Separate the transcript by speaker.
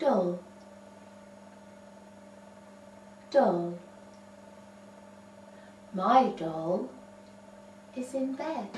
Speaker 1: doll doll my doll is in bed.